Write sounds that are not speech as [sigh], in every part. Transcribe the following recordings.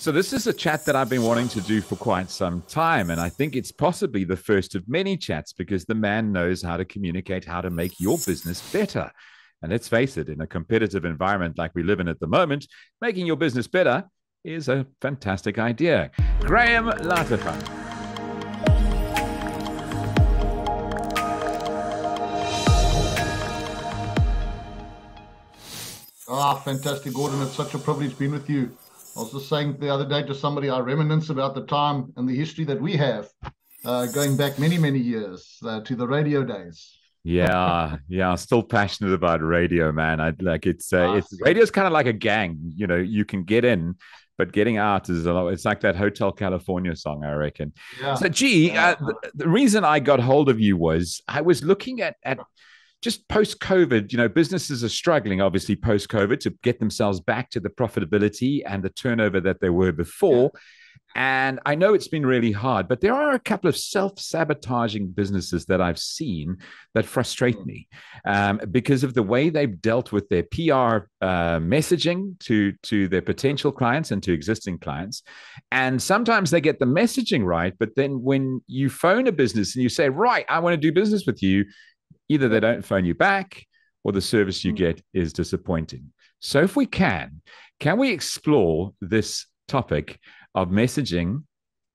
So, this is a chat that I've been wanting to do for quite some time. And I think it's possibly the first of many chats because the man knows how to communicate, how to make your business better. And let's face it, in a competitive environment like we live in at the moment, making your business better is a fantastic idea. Graeme Lategan. Ah, fantastic, Gordon. It's such a privilege being with you. I was just saying the other day to somebody, I reminisce about the time and the history that we have, uh, going back many, many years uh, to the radio days. Yeah, yeah, I'm still passionate about radio, man. I like it's uh, it's radio's kind of like a gang. You know, you can get in, but getting out is a lot. It's like that Hotel California song, I reckon. Yeah. So, gee, yeah. uh, the, the, reason I got hold of you was I was looking at at just post COVID, you know, businesses are struggling, obviously, post COVID to get themselves back to the profitability and the turnover that they were before. Yeah. And I know it's been really hard, but there are a couple of self sabotaging businesses that I've seen that frustrate hmm. me um, because of the way they've dealt with their PR uh, messaging to, to their potential clients and to existing clients. And sometimes they get the messaging right, but then when you phone a business and you say, Right, I want to do business with you, either they don't phone you back or the service you hmm. get is disappointing. So, if we can, can we explore this topic of messaging,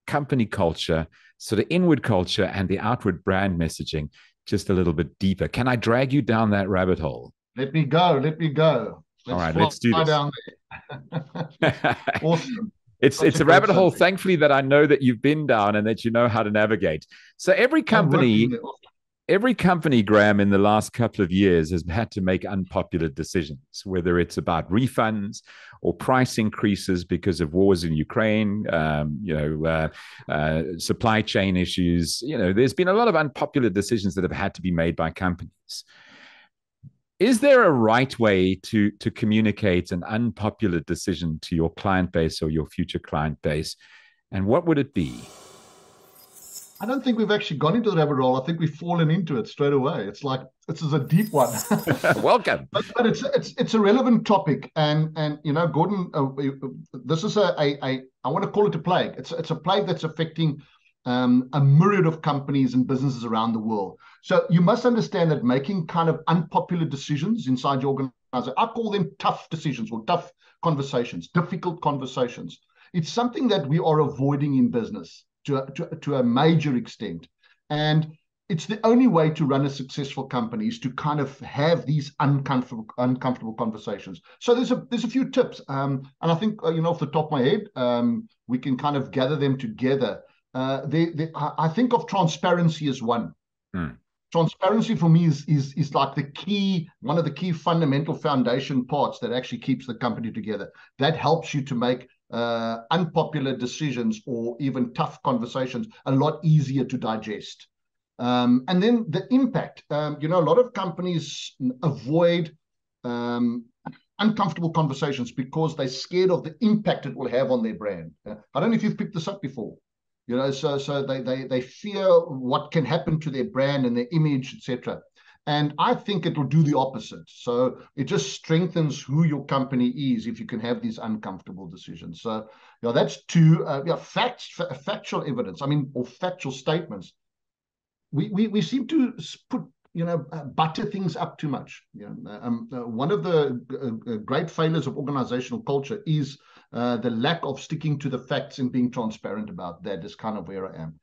company culture, sort of inward culture, and the outward brand messaging just a little bit deeper? Can I drag you down that rabbit hole? Let me go. Let me go. Let's All right, let's do this. Down there. [laughs] awesome. It's Such it's a, a rabbit hole, thankfully, that I know that you've been down and that you know how to navigate. So every company every company, Graeme, in the last couple of years has had to make unpopular decisions, whether it's about refunds or price increases because of wars in Ukraine, um, you know, uh, uh, supply chain issues. You know, there's been a lot of unpopular decisions that have had to be made by companies. Is there a right way to to communicate an unpopular decision to your client base or your future client base, and what would it be? I don't think we've actually gone into the rabbit hole. I think we've fallen into it straight away. It's like this is a deep one. [laughs] Welcome. But, but, it's it's it's a relevant topic, and and you know, Gordon, uh, this is a, a, a I want to call it a plague. It's it's a plague that's affecting um, a myriad of companies and businesses around the world. So you must understand that making kind of unpopular decisions inside your organization, I call them tough decisions or tough conversations, difficult conversations. It's something that we are avoiding in business to a, to, to a major extent. And it's the only way to run a successful company is to kind of have these uncomfortable uncomfortable conversations. So there's a there's a few tips, um, and I think uh, you know off the top of my head, um, we can kind of gather them together. Uh, they, they, I think of transparency as one. Hmm. Transparency for me is, is is like the key, one of the key fundamental foundation parts that actually keeps the company together. That helps you to make uh, unpopular decisions or even tough conversations a lot easier to digest. Um, and then the impact. Um, you know, a lot of companies avoid um, uncomfortable conversations because they're scared of the impact it will have on their brand. I don't know if you've picked this up before. You know, so so they they they fear what can happen to their brand and their image, etc. And I think it will do the opposite. So it just strengthens who your company is if you can have these uncomfortable decisions. So, yeah, that's two uh, yeah, facts, f- factual evidence. I mean, or factual statements. We we we seem to put you know uh, butter things up too much. You know, um, uh, one of the uh, uh, great failures of organizational culture is uh, the lack of sticking to the facts and being transparent about that. Is kind of where I am.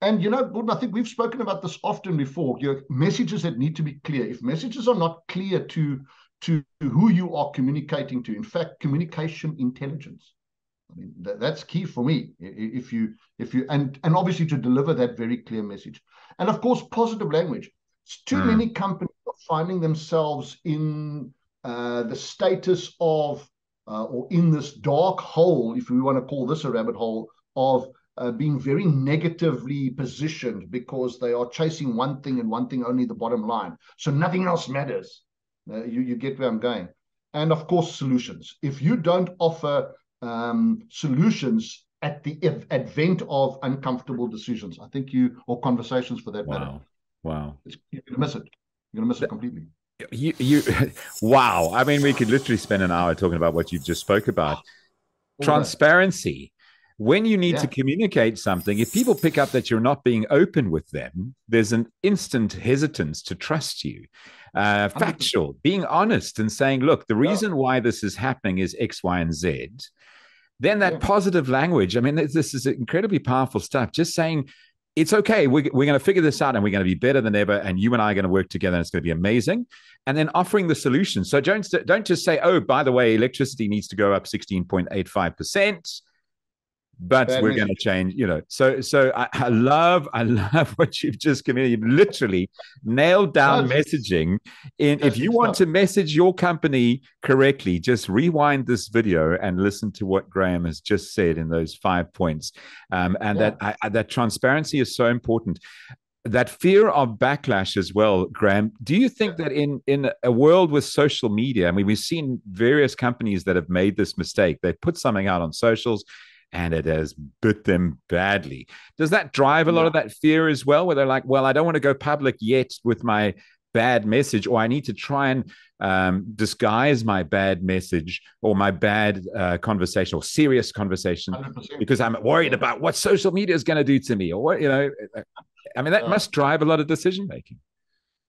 And you know, Gordon, I think we've spoken about this often before. Your messages that need to be clear. If messages are not clear to to who you are communicating to, in fact, communication intelligence. I mean, that, that's key for me. If you if you and and obviously to deliver that very clear message, and of course, positive language. It's Too mm. many companies are finding themselves in uh, the status of uh, or in this dark hole, if we want to call this a rabbit hole, of uh, being very negatively positioned because they are chasing one thing and one thing only the bottom line. So nothing else matters. Uh, you, you get where I'm going. And of course, solutions. If you don't offer um, solutions at the advent of uncomfortable decisions, I think you, or conversations for that wow. matter. Wow. You're going to miss it. You're going to miss it completely. You, you, [laughs] wow. I mean, we could literally spend an hour talking about what you've just spoke about. transparency when you need yeah. to communicate something, if people pick up that you're not being open with them, there's an instant hesitance to trust you. Uh, factual, being honest and saying, look, the reason why this is happening is X, Y, and Z. Then that yeah. positive language, I mean, this is incredibly powerful stuff. Just saying, it's okay. We're, we're going to figure this out and we're going to be better than ever. And you and I are going to work together and it's going to be amazing. And then offering the solution. So don't, don't just say, oh, by the way, electricity needs to go up 16.85% but we're going to change you know. So so I, I, love i love [laughs] what you've just communicated you've literally nailed down messaging. In if you want to message your company correctly just rewind this video and listen to what graeme has just said in those five points. Um, and yeah. that I, that transparency is so important. That fear of backlash as well graeme do you think that in in a world with social media i mean we've seen various companies that have made this mistake. They put something out on socials and it has bit them badly. Does that drive a lot of that fear as well, where they're like, well, I don't want to go public yet with my bad message, or I need to try and um, disguise my bad message or my bad uh, conversation or serious conversation 100%. because I'm worried about what social media is going to do to me, or what, you know, I mean, that uh, must drive a lot of decision making.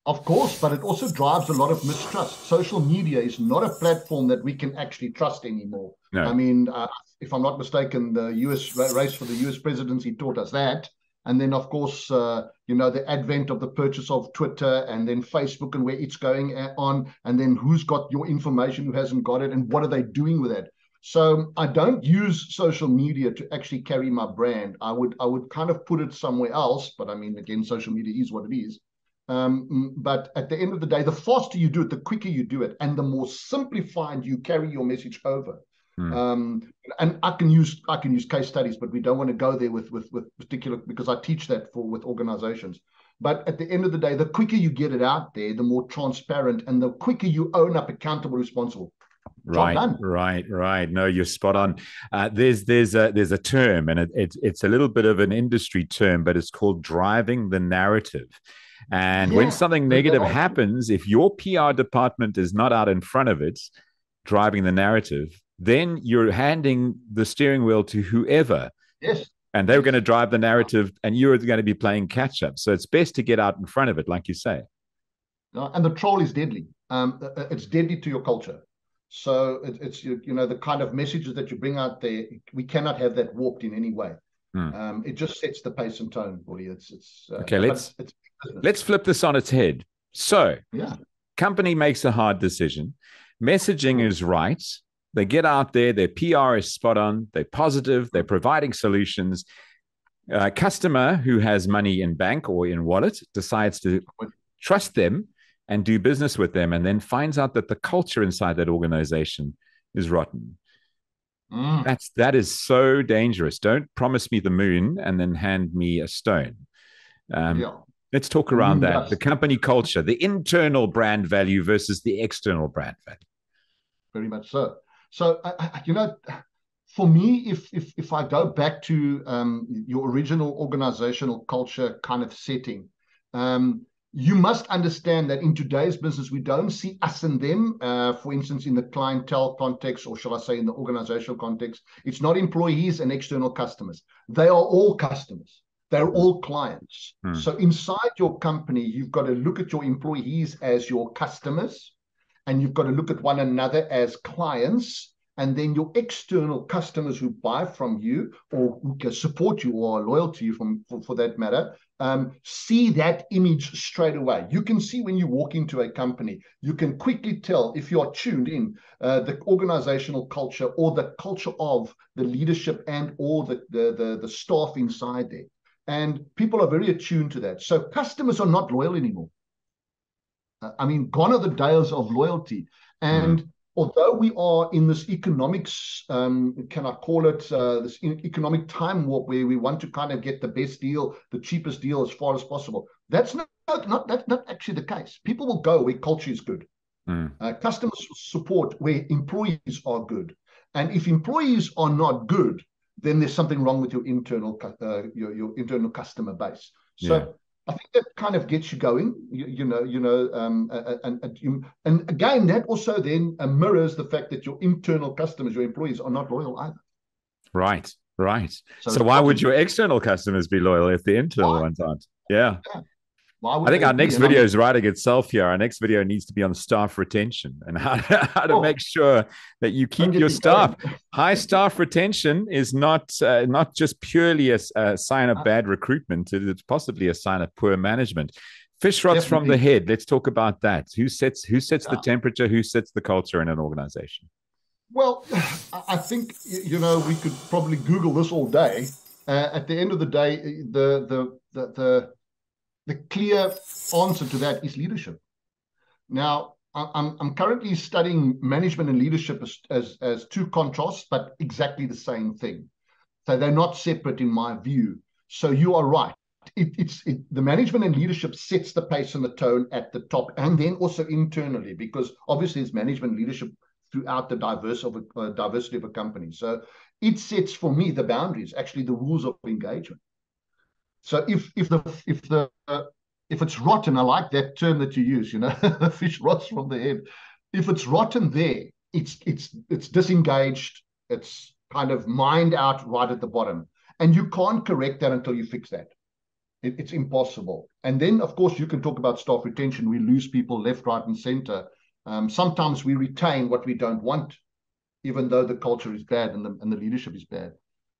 Of course, but it also drives a lot of mistrust. Social media is not a platform that we can actually trust anymore. No. I mean, uh, if I'm not mistaken, the US race for the US presidency taught us that. And then, of course, uh, you know, the advent of the purchase of Twitter and then Facebook and where it's going on, and then who's got your information, who hasn't got it, and what are they doing with it. So I don't use social media to actually carry my brand. I would I would kind of put it somewhere else, but I mean, again, social media is what it is. Um, but at the end of the day, the faster you do it, the quicker you do it, and the more simplified you carry your message over. Mm. Um, and I can use I can use case studies, but we don't want to go there with with with particular because I teach that for with organizations. But at the end of the day, the quicker you get it out there, the more transparent and the quicker you own up, accountable, responsible. Right, right, right. No, you're spot on. Uh, there's there's a there's a term, and it, it's it's a little bit of an industry term, but it's called driving the narrative. And yeah, when something negative happens, if your PR department is not out in front of it, driving the narrative, then you're handing the steering wheel to whoever. Yes. And they're going to drive the narrative, and you're going to be playing catch up. So it's best to get out in front of it, like you say. and the troll is deadly. Um, uh, uh, it's deadly to your culture. So it, it's you, you know the kind of messages that you bring out there. We cannot have that warped in any way. Hmm. Um, it just sets the pace and tone, Buddy. It's it's uh, okay. Let's it's let's flip this on its head. So, yeah, company makes a hard decision. Messaging is right. They get out there, their PR is spot on, they're positive, they're providing solutions. A customer who has money in bank or in wallet decides to trust them and do business with them, and then finds out that the culture inside that organization is rotten. Mm. That's that is so dangerous. Don't promise me the moon and then hand me a stone. Um, yeah. Let's talk around mm, that. Yes. The company culture, the internal brand value versus the external brand value. Very much so. So I, you know, for me, if if if I go back to um, your original organizational culture kind of setting, um, you must understand that in today's business, we don't see us and them. Uh, for instance, in the clientele context, or shall I say, in the organizational context, it's not employees and external customers. They are all customers. They're all clients. Hmm. So inside your company, you've got to look at your employees as your customers and you've got to look at one another as clients and then your external customers who buy from you or who can support you or are loyal to you from for, for that matter um, see that image straight away you can see when you walk into a company you can quickly tell if you are tuned in uh, the organizational culture or the culture of the leadership and or the, the the the staff inside there and people are very attuned to that so customers are not loyal anymore I mean, gone are the days of loyalty. And mm. although we are in this economics, um, can I call it uh, this economic time warp where we want to kind of get the best deal, the cheapest deal as far as possible, that's not, not that's not actually the case. People will go where culture is good. Mm. Uh, customers support where employees are good. And if employees are not good, then there's something wrong with your internal uh, your, your internal customer base. So yeah. I think that kind of gets you going, you, you know, you know, um, and, and, and again, that also then mirrors the fact that your internal customers, your employees, are not loyal either. Right, right. So, so why would your external customers be loyal if the internal why? ones aren't? Yeah. yeah. I think our next video is writing itself here. Our next video needs to be on staff retention and how, [laughs] how to oh. make sure that you keep your staff. High staff retention is not uh, not just purely a, a, sign of uh, bad recruitment; it's possibly a sign of poor management. Fish rots Definitely. from the head. Let's talk about that. Who sets who sets the temperature? Who sets the culture in an organization? Well, I think you know we could probably Google this all day. Uh, at the end of the day, the the the, the the clear answer to that is leadership. Now, I'm, I'm currently studying management and leadership as, as, as two contrasts, but exactly the same thing. So they're not separate in my view. So you are right. It, it's it, the management and leadership sets the pace and the tone at the top, and then also internally, because obviously it's management and leadership throughout the diverse of a, uh, diversity of a company. So it sets for me the boundaries, actually the rules of engagement. So if if the if the uh, if it's rotten, I like that term that you use. You know, [laughs] the fish rots from the head. If it's rotten there, it's it's it's disengaged. It's kind of mined out right at the bottom, and you can't correct that until you fix that. It, it's impossible. And then, of course, you can talk about staff retention. We lose people left, right, and center. Um, sometimes we retain what we don't want, even though the culture is bad and the, and the leadership is bad.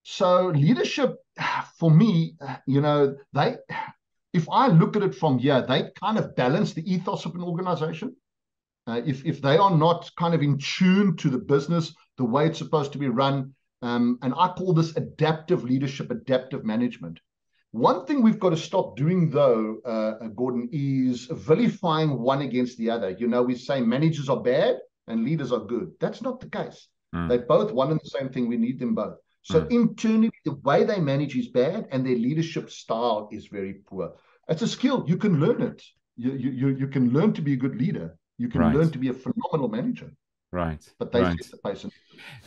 So leadership, [sighs] for me, [sighs] you know, they, [sighs] if I look at it from here, they kind of balance the ethos of an organization. Uh, if if they are not kind of in tune to the business, the way it's supposed to be run, um, and I call this adaptive leadership, adaptive management. One thing we've got to stop doing, though, uh, uh Gordon, is vilifying one against the other. You know, we say managers are bad and leaders are good. That's not the case. Mm. They're both one and the same thing. We need them both. So mm. internally, the way they manage is bad, and their leadership style is very poor. It's a skill. You can learn it. You you you can learn to be a good leader. You can right. learn to be a phenomenal manager. Right. But they right. the pace.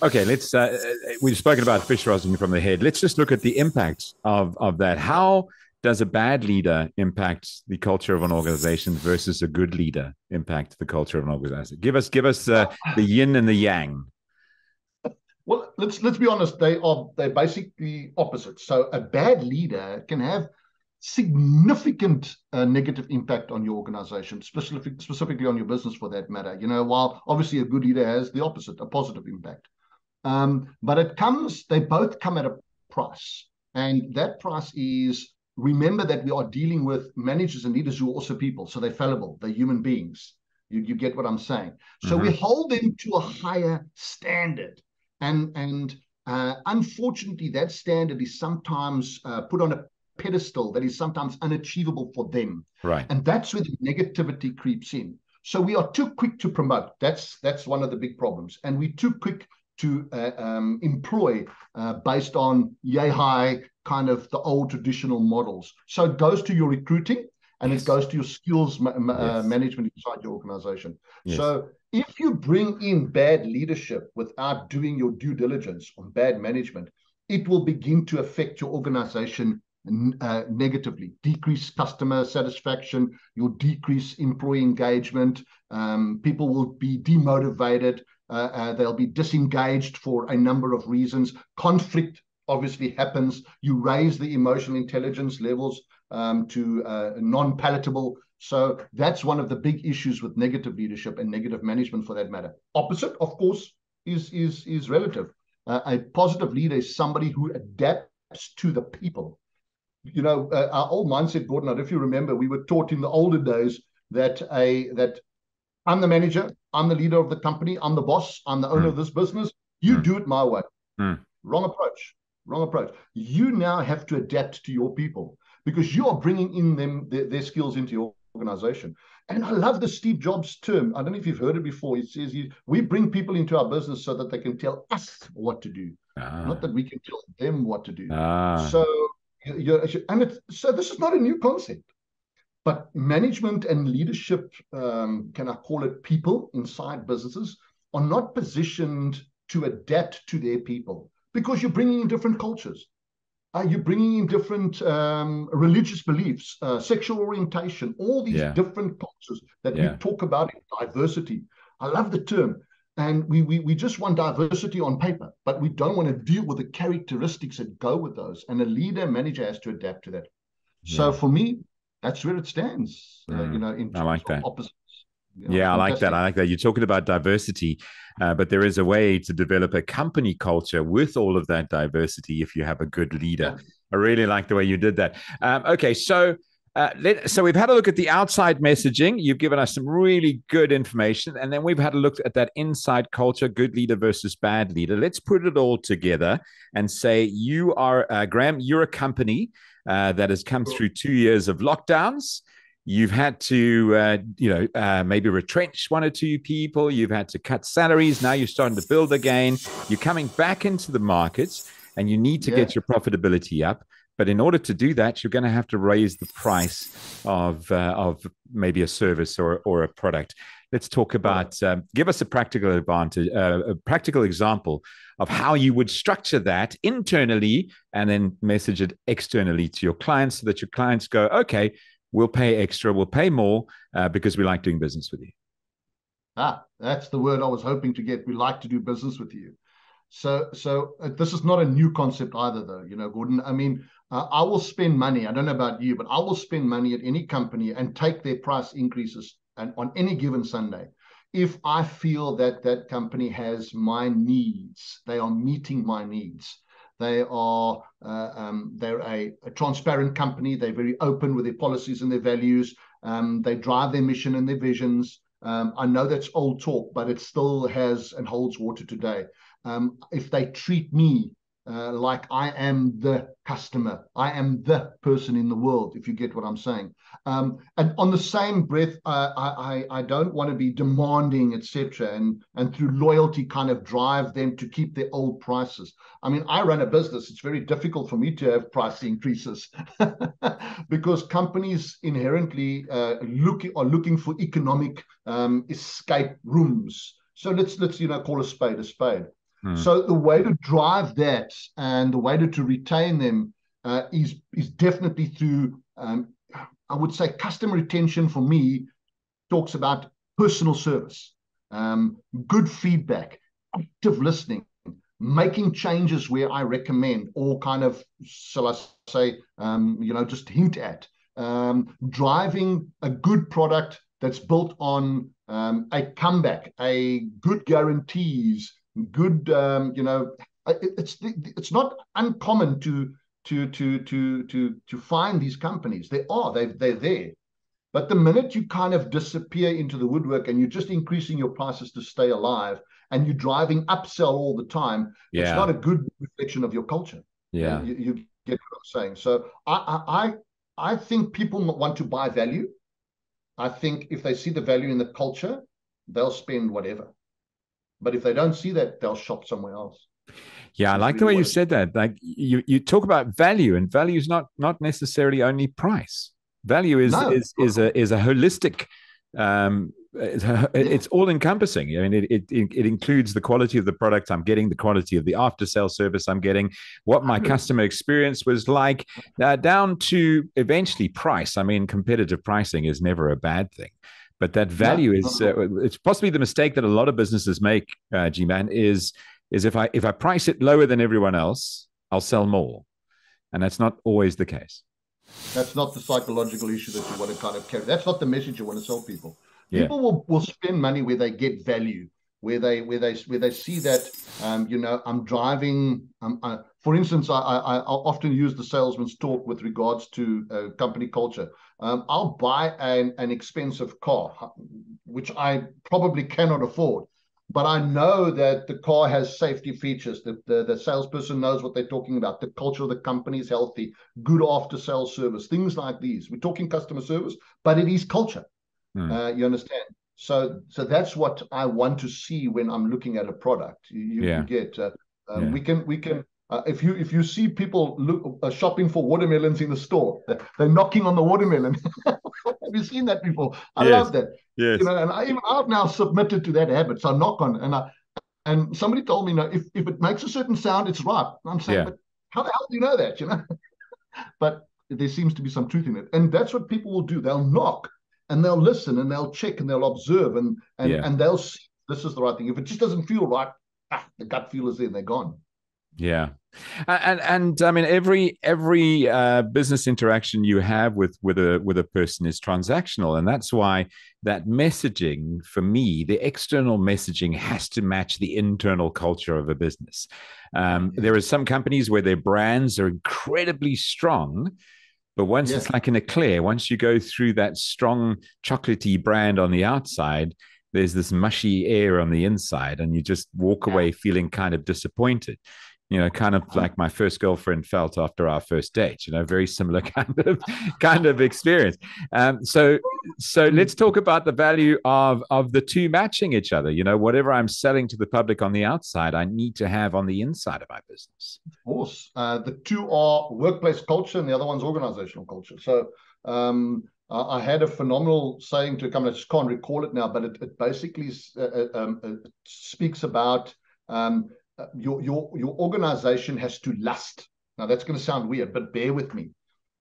Okay, let's. Uh, we've spoken about fish roasting from the head. Let's just look at the impact of of that. How does a bad leader impact the culture of an organization versus a good leader impact the culture of an organization? Give us give us uh, the yin and the yang. Well, let's let's be honest. They are they're basically opposites. So a bad leader can have significant uh, negative impact on your organization, specific, specifically on your business for that matter. You know, while obviously a good leader has the opposite, a positive impact. Um, but it comes, they both come at a price. And that price is remember that we are dealing with managers and leaders who are also people. So they're fallible, they're human beings. You, you get what I'm saying? So mm-hmm. we hold them to a higher standard and and uh, unfortunately, that standard is sometimes uh, put on a pedestal that is sometimes unachievable for them. Right. And that's where the negativity creeps in. So we are too quick to promote. That's that's one of the big problems. And we're too quick to uh, um, employ uh, based on yay high kind of the old traditional models. So it goes to your recruiting and yes. it goes to your skills ma- uh, yes. management inside your organization. Yes. So if you bring in bad leadership without doing your due diligence on bad management, it will begin to affect your organization uh, negatively, decrease customer satisfaction, you'll decrease employee engagement, um, people will be demotivated, uh, uh, they'll be disengaged for a number of reasons. Conflict obviously happens. You raise the emotional intelligence levels um, to uh, non palatable so that's one of the big issues with negative leadership and negative management, for that matter. Opposite, of course, is is is relative. Uh, a positive leader is somebody who adapts to the people. You know, uh, our old mindset, Gordon. If you remember, we were taught in the older days that a that I'm the manager, I'm the leader of the company, I'm the boss, I'm the owner mm. of this business. You mm. do it my way. Mm. Wrong approach. Wrong approach. You now have to adapt to your people because you are bringing in them their, their skills into your organization. And I love the Steve Jobs term. I don't know if you've heard it before. It says we bring people into our business so that they can tell us what to do, ah. not that we can tell them what to do. Ah. So, you're, and it's, so this is not a new concept. But management and leadership, um, can I call it people inside businesses, are not positioned to adapt to their people because you're bringing in different cultures. Are you bringing in different um, religious beliefs, uh, sexual orientation, all these yeah. different cultures that yeah. we talk about in diversity? I love the term. and we, we we just want diversity on paper, but we don't want to deal with the characteristics that go with those. And a leader manager has to adapt to that. Yeah. So for me, that's where it stands. Uh, mm. you know, in I like that. Opposites. You know, yeah, I like that. I like that. You're talking about diversity, uh, but there is a way to develop a company culture with all of that diversity if you have a good leader. Yeah. I really like the way you did that. Um, okay, so uh, let, so we've had a look at the outside messaging. You've given us some really good information, and then we've had a look at that inside culture: good leader versus bad leader. Let's put it all together and say you are uh, Graeme. You're a company uh, that has come through two years of lockdowns. You've had to, uh, you know, uh, maybe retrench one or two people. You've had to cut salaries. Now you're starting to build again. You're coming back into the markets, and you need to yeah. get your profitability up. But in order to do that, you're going to have to raise the price of uh, of maybe a service or or a product. Let's talk about. Um, give us a practical advantage, uh, a practical example of how you would structure that internally, and then message it externally to your clients, so that your clients go, "Okay, we'll pay extra, we'll pay more uh, because we like doing business with you." Ah, that's the word I was hoping to get. We like to do business with you. So, so uh, this is not a new concept either, though. You know, Gordon. I mean, uh, I will spend money. I don't know about you, but I will spend money at any company and take their price increases and on any given Sunday if I feel that that company has my needs. They are meeting my needs. They are uh, um, they're a, a, transparent company. They're very open with their policies and their values. Um, they drive their mission and their visions. Um, I know that's old talk, but it still has and holds water today. Um, if they treat me uh, like I am the customer, I am the person in the world, if you get what I'm saying. Um, and on the same breath, I, I, I don't want to be demanding, etc., and and through loyalty kind of drive them to keep their old prices. I mean, I run a business; it's very difficult for me to have price increases [laughs] because companies inherently uh, look are looking for economic um, escape rooms. So let's let's you know call a spade a spade. Hmm. So the way to drive that and the way to, to retain them uh, is is definitely through um, I would say customer retention for me talks about personal service, um, good feedback, active listening, making changes where I recommend, or kind of shall I say, um, you know, just hint at, um, driving a good product that's built on um, a comeback, a good guarantees, good um, you know it's it's not uncommon to to to to to to find these companies. They are they they're there. But the minute you kind of disappear into the woodwork and you're just increasing your prices to stay alive and you're driving upsell all the time yeah. it's not a good reflection of your culture. Yeah. you, you get what i'm saying. So I, I i think people want to buy value. I think if they see the value in the culture they'll spend whatever but if they don't see that, they'll shop somewhere else. Yeah, I like the way you said that. Like you, you talk about value, and value is not not necessarily only price. Value is no. is is a is a holistic. Um, it's, it's all encompassing. I mean, it, it it includes the quality of the product I'm getting, the quality of the after sale service I'm getting, what my customer experience was like, uh, down to eventually price. I mean, competitive pricing is never a bad thing but that value yeah. is uh, it's possibly the mistake that a lot of businesses make uh, g-man is is if i if i price it lower than everyone else i'll sell more. And that's not always the case. That's not the psychological issue that you want to kind of carry. That's not the message you want to sell people. Yeah. people will, will spend money where they get value where they where they where they see that um, you know I'm driving. Um, uh, for instance, I, I, I often use the salesman's talk with regards to uh, company culture. Um, I'll buy an, an expensive car, which I probably cannot afford, but I know that the car has safety features. The, the, the salesperson knows what they're talking about. The culture of the company is healthy, good after sales service, things like these. We're talking customer service, but it is culture. Mm. Uh, you understand? So, so that's what I want to see when I'm looking at a product. You, yeah. you get uh, um, yeah. we can we can uh, if you if you see people look, uh, shopping for watermelons in the store, they're knocking on the watermelon. [laughs] Have you seen that before? I yes. love that. Yes. You know, and I even I've now submitted to that habit. So I knock on and I and somebody told me, you know, if, if it makes a certain sound, it's right. I'm saying, yeah. but how the hell do you know that? You know, [laughs] but there seems to be some truth in it, and that's what people will do. They'll knock and they'll listen and they'll check and they'll observe and and, yeah. and they'll see this is the right thing. If it just doesn't feel right, ah, the gut feel is there, and they're gone. Yeah, and and I mean every every uh, business interaction you have with with a with a person is transactional, and that's why that messaging for me, the external messaging has to match the internal culture of a business. Um, there are some companies where their brands are incredibly strong, but once yeah. it's like an eclair, once you go through that strong chocolatey brand on the outside, there's this mushy air on the inside, and you just walk yeah. away feeling kind of disappointed you know, kind of like my first girlfriend felt after our first date, you know, very similar [laughs] kind of kind of experience. Um, so so let's talk about the value of of the two matching each other. You know, whatever I'm selling to the public on the outside, I need to have on the inside of my business. Of course. Uh, the two are workplace culture and the other one's organizational culture. So um, I had a phenomenal saying to come, I just can't recall it now, but it, it basically uh, uh um, it speaks about um, your your your organization has to lust. Now that's going to sound weird, but bear with me.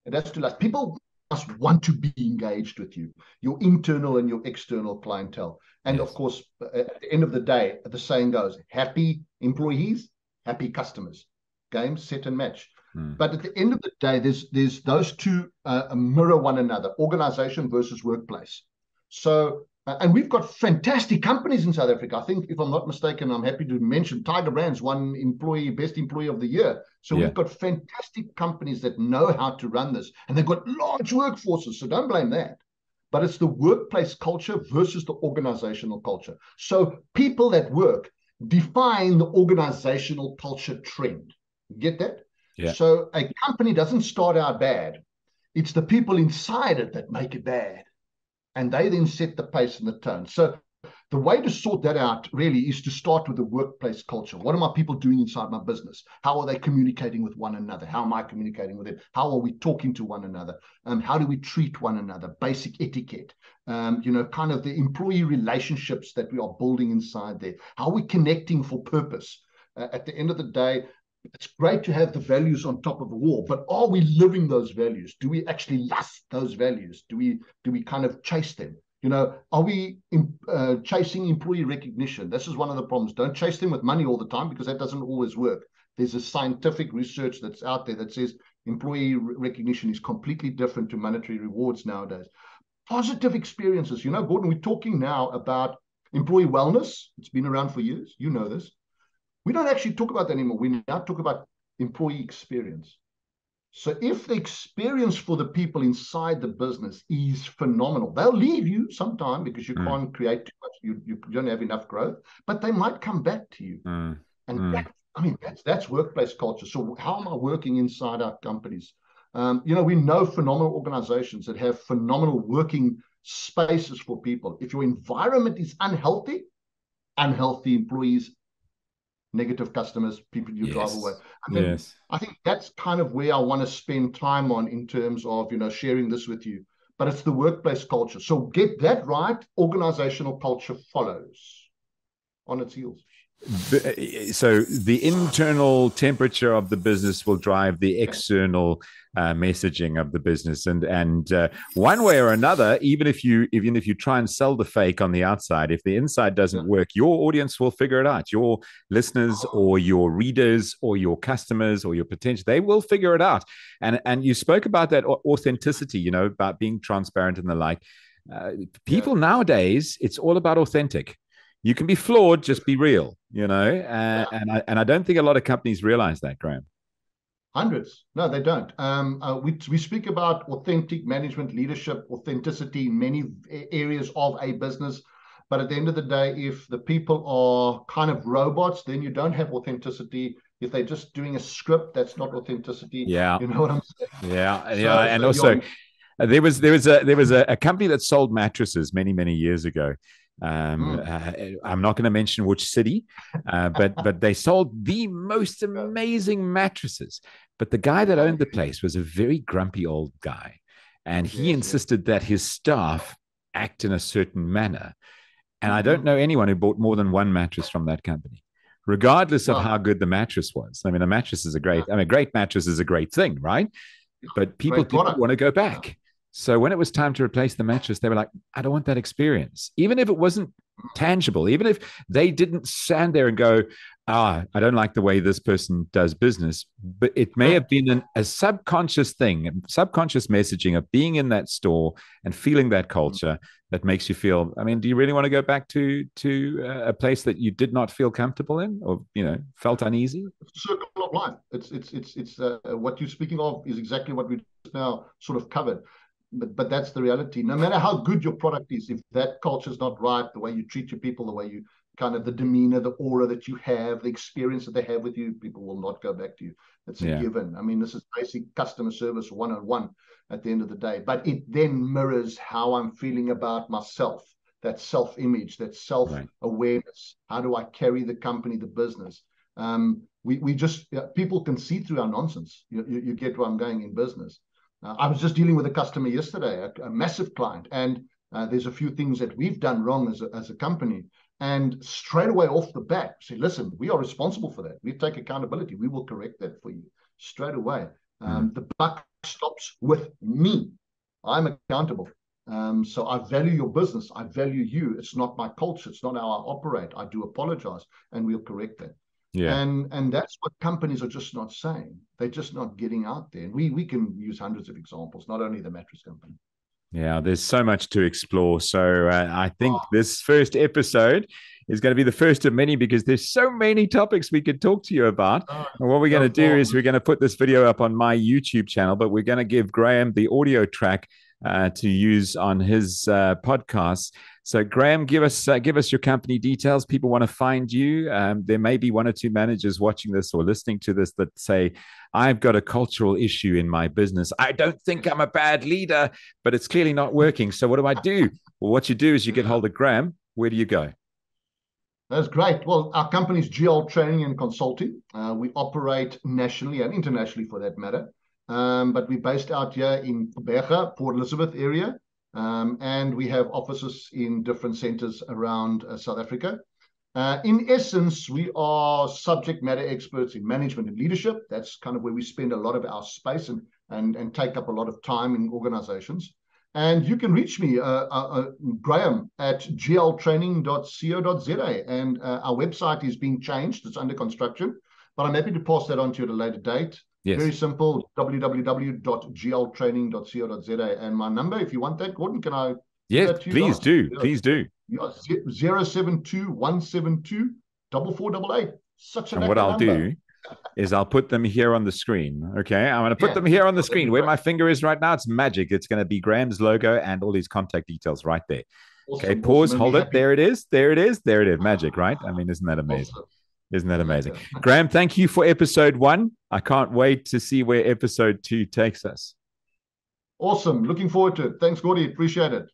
It has to lust. People must want to be engaged with you, your internal and your external clientele. And yes. of course, uh, at the end of the day, the saying goes: happy employees, happy customers. Game, set, and match. Hmm. But at the end of the day, there's there's those two uh, mirror one another: organization versus workplace. So uh, Uh, and we've got fantastic companies in South Africa. I think, if I'm not mistaken, I'm happy to mention Tiger Brands won employee best employee of the year. So yeah. we've got fantastic companies that know how to run this, and they've got large workforces. So don't blame that. But it's the workplace culture versus the organizational culture. So people that work define the organizational culture trend. Get that? Yeah. So a company doesn't start out bad. It's the people inside it that make it bad and they then set the pace and the tone. So the way to sort that out really is to start with the workplace culture. What are my people doing inside my business? How are they communicating with one another? How am I communicating with them? How are we talking to one another? Um, how do we treat one another? Basic etiquette. Um, you know, kind of the employee relationships that we are building inside there. How are we connecting for purpose? Uh, at the end of the day, it's great to have the values on top of the wall, but are we living those values? Do we actually lust those values? Do we do we kind of chase them? You know, are we in, uh, chasing employee recognition? This is one of the problems. Don't chase them with money all the time because that doesn't always work. There's a scientific research that's out there that says employee recognition is completely different to monetary rewards nowadays. Positive experiences. You know, Gordon, we're talking now about employee wellness. It's been around for years. You know this. We don't actually talk about that anymore. We now talk about employee experience. So if the experience for the people inside the business is phenomenal, they'll leave you sometime because you mm. can't create too much. You, you don't have enough growth, but they might come back to you. Mm. And mm. That, I mean, that's that's workplace culture. So how am I working inside our companies? Um, you know, we know phenomenal organizations that have phenomenal working spaces for people. If your environment is unhealthy, unhealthy employees, negative customers, people you yes. drive away. I mean, yes. I think that's kind of where I want to spend time on in terms of, you know, sharing this with you. But it's the workplace culture. So get that right, organizational culture follows on its heels. So the internal temperature of the business will drive the external uh, messaging of the business, and and uh, one way or another, even if you even if you try and sell the fake on the outside, if the inside doesn't work, your audience will figure it out. Your listeners or your readers or your customers or your potential, they will figure it out. And and you spoke about that authenticity, you know, about being transparent and the like. Uh, people nowadays, it's all about authentic you can be flawed, just be real, you know. Uh, and I and I don't think a lot of companies realize that, Graeme. Hundreds, no, they don't. Um, uh, we we speak about authentic management, leadership, authenticity in many areas of a business. But at the end of the day, if the people are kind of robots, then you don't have authenticity. If they're just doing a script, that's not authenticity. Yeah, you know what I'm saying. Yeah, so, yeah, and so also. There was there was a there was a, a company that sold mattresses many many years ago, um, mm. uh, I'm not going to mention which city, uh, but but they [laughs] sold the most amazing mattresses. But the guy that owned the place was a very grumpy old guy, and he insisted that his staff act in a certain manner. And I don't mm-hmm. know anyone who bought more than one mattress from that company, regardless of oh. how good the mattress was. I mean, a mattress is a great. I mean, a great mattress is a great thing, right? But people didn't want to go back. So when it was time to replace the mattress, they were like, I don't want that experience. Even if it wasn't tangible, even if they didn't stand there and go, ah, I don't like the way this person does business, but it may have been an, a subconscious thing, subconscious messaging of being in that store and feeling that culture that makes you feel. I mean, do you really want to go back to to a place that you did not feel comfortable in, or you know, felt uneasy? Circle of life. It's it's it's it's uh, what you're speaking of is exactly what we now sort of covered. But but that's the reality. No matter how good your product is, if that culture is not right, the way you treat your people, the way you kind of the demeanor, the aura that you have, the experience that they have with you, people will not go back to you. It's yeah. a given. I mean, this is basic customer service one on one at the end of the day. But it then mirrors how I'm feeling about myself, that self image, that self awareness. Right. How do I carry the company, the business? Um, we, we just, people can see through our nonsense. You, you, you get where I'm going in business. Uh, I was just dealing with a customer yesterday, a, a massive client, and uh, there's a few things that we've done wrong as a, as a company and straight away off the bat say, listen, we are responsible for that. We take accountability. We will correct that for you straight away. Um, mm. The buck stops with me. I'm accountable. Um, so I value your business. I value you. It's not my culture. It's not how I operate. I do apologize, and we'll correct that. Yeah. And and that's what companies are just not saying. They're just not getting out there. And we we can use hundreds of examples, not only the mattress company. Yeah, there's so much to explore. So uh, I think oh. this first episode is going to be the first of many because there's so many topics we could talk to you about. Oh, and what we're going to do is we're going to put this video up on my YouTube channel, but we're going to give Graeme the audio track uh, to use on his uh, podcast. So, Graeme, give us uh, give us your company details. People want to find you. Um, there may be one or two managers watching this or listening to this that say, "I've got a cultural issue in my business. I don't think I'm a bad leader, but it's clearly not working. So, what do I do?" [laughs] Well, what you do is you get hold of Graeme. Where do you go? That's great. Well, our company is GL Training and Consulting. Uh, we operate nationally and internationally, for that matter. Um, but we're based out here in Gqeberha, Port Elizabeth area. Um, and we have offices in different centers around uh, South Africa. Uh, in essence, we are subject matter experts in management and leadership. That's kind of where we spend a lot of our space and, and, and take up a lot of time in organizations. And you can reach me, uh, uh, uh Graeme, at gltraining.co.za. And uh, our website is being changed, it's under construction, but I'm happy to pass that on to you at a later date. Yes. Very simple www.gltraining.co.za. And my number, if you want that, Gordon, can I? Yes, please do. Yeah. Please do. Yeah, 072 172 4488. Such a And what I'll number. do is I'll put them here on the screen. Okay. I'm going to put yeah. them here on the screen. Where my finger is right now, it's magic. It's going to be Graeme's logo and all his contact details right there. Awesome. Okay. Pause. Awesome. Hold it. There it is. There it is. There it is. Magic, right? I mean, isn't that amazing? Awesome. Isn't that amazing? Graeme, thank you for episode one. I can't wait to see where episode two takes us. Awesome. Looking forward to it. Thanks, Gordy. Appreciate it.